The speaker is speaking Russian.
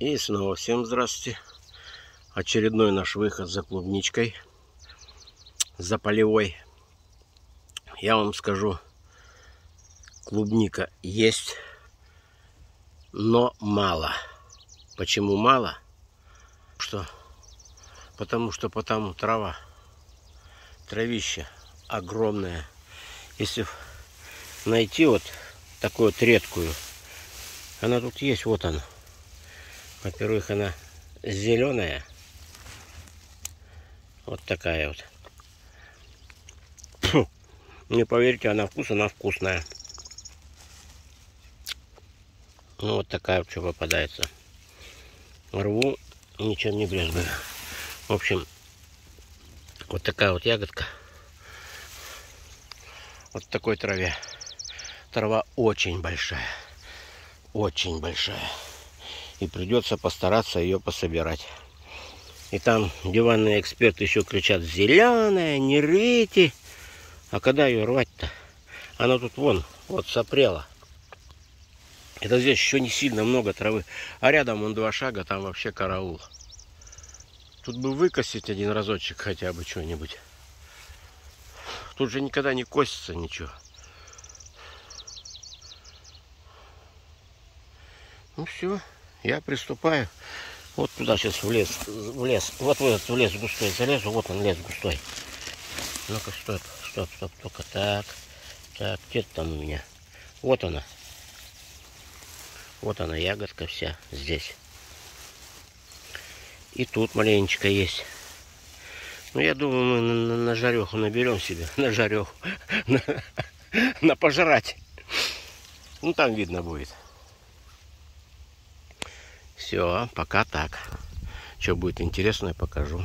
И снова всем здравствуйте. Очередной наш выход за клубничкой. За полевой. Я вам скажу, клубника есть, но мало. Почему мало? Что? Потому что потому трава, травища огромная. Если найти вот такую вот редкую, она тут есть, вот она. Во-первых, она зеленая. Вот такая вот. Не поверьте, она вкус, она вкусная. Ну, вот такая что попадается. Рву, ничем не брезгую. В общем, вот такая вот ягодка. Вот такой траве. Трава очень большая. Очень большая и придется постараться ее пособирать. И там диванные эксперты еще кричат, зеленая, не рвите. А когда ее рвать-то? Она тут вон, вот сопрела. Это здесь еще не сильно много травы. А рядом он два шага, там вообще караул. Тут бы выкосить один разочек хотя бы что-нибудь. Тут же никогда не косится ничего. Ну все я приступаю вот туда сейчас в лес, в лес, вот в этот лес густой залезу, вот он лес густой. Ну-ка, стоп, стоп, стоп, только так, так, где там у меня? Вот она. Вот она, ягодка вся здесь. И тут маленечко есть. Ну, я думаю, мы на, на, на жареху наберем себе. На жареху. На, на пожрать. Ну, там видно будет. Все, пока так. Что будет интересно, я покажу.